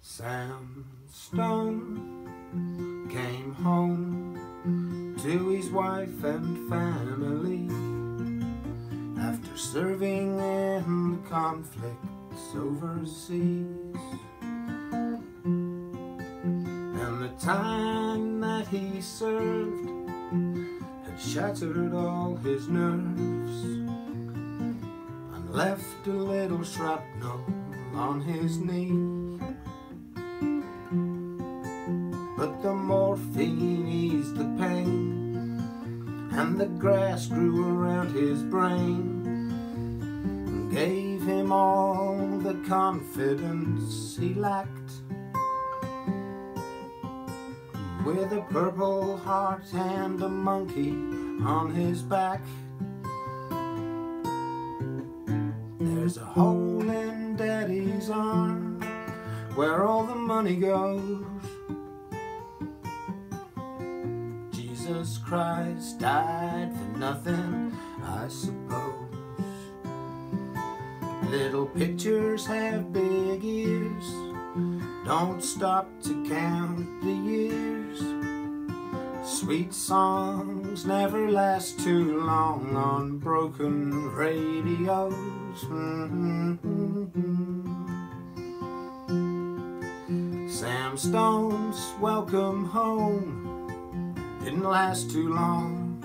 Sam Stone came home to his wife and family after serving in the conflicts overseas. And the time that he served had shattered all his nerves and left a little shrapnel on his knee. But the morphine eased the pain And the grass grew around his brain. And gave him all the confidence he lacked. With a purple heart and a monkey on his back. There's a hole Where all the money goes Jesus Christ died for nothing, I suppose. Little pictures have big ears, don't stop to count the years. Sweet songs never last too long on broken radios. Mm-hmm. Sam Stone's welcome home didn't last too long.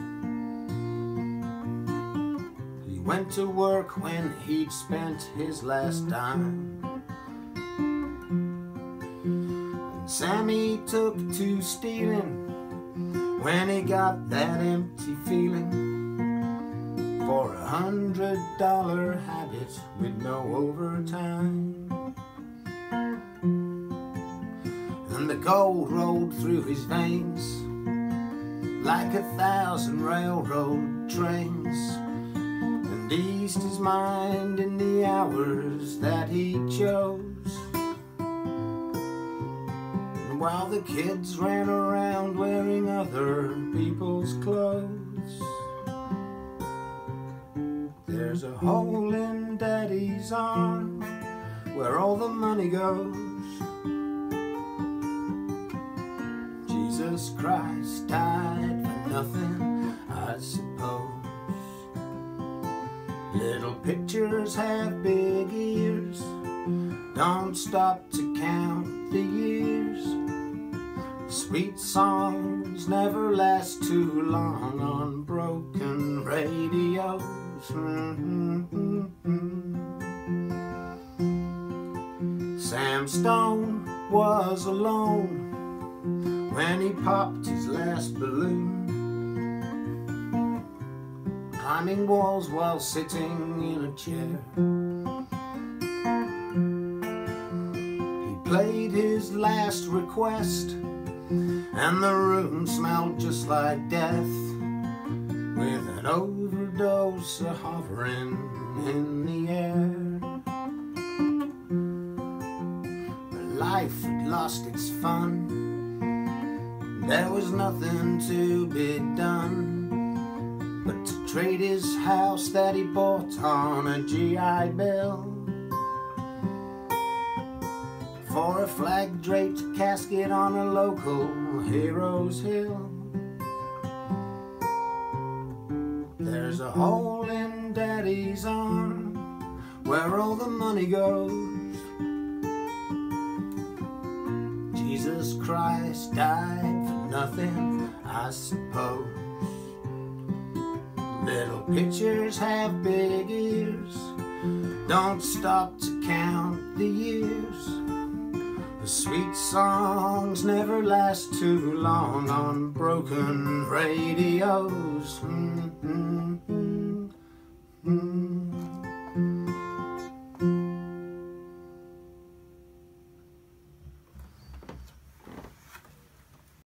He went to work when he'd spent his last dime. And Sammy took to stealing when he got that empty feeling for a hundred dollar habit with no overtime. And the gold rolled through his veins like a thousand railroad trains and eased his mind in the hours that he chose. And while the kids ran around wearing other people's clothes, there's a hole in daddy's arm where all the money goes. Jesus Christ died for nothing, I suppose. Little pictures have big ears, don't stop to count the years. Sweet songs never last too long on broken radios. Mm-hmm. Sam Stone was alone when he popped his last balloon. Climbing walls while sitting in a chair. He played his last request, and the room smelled just like death, with an overdose hovering in the air. life had lost its fun. There was nothing to be done but to trade his house that he bought on a GI Bill for a flag draped casket on a local hero's hill. There's a hole in daddy's arm where all the money goes. Jesus Christ died nothing, I suppose. Little pictures have big ears, don't stop to count the years. The sweet songs never last too long on broken radios. Mm -hmm.